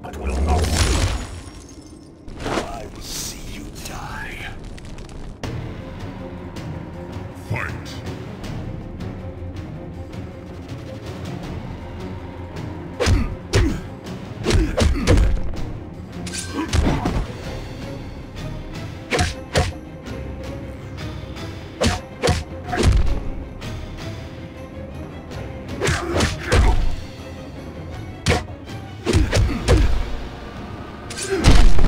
but will not. I will see you die. Fight! Fatality!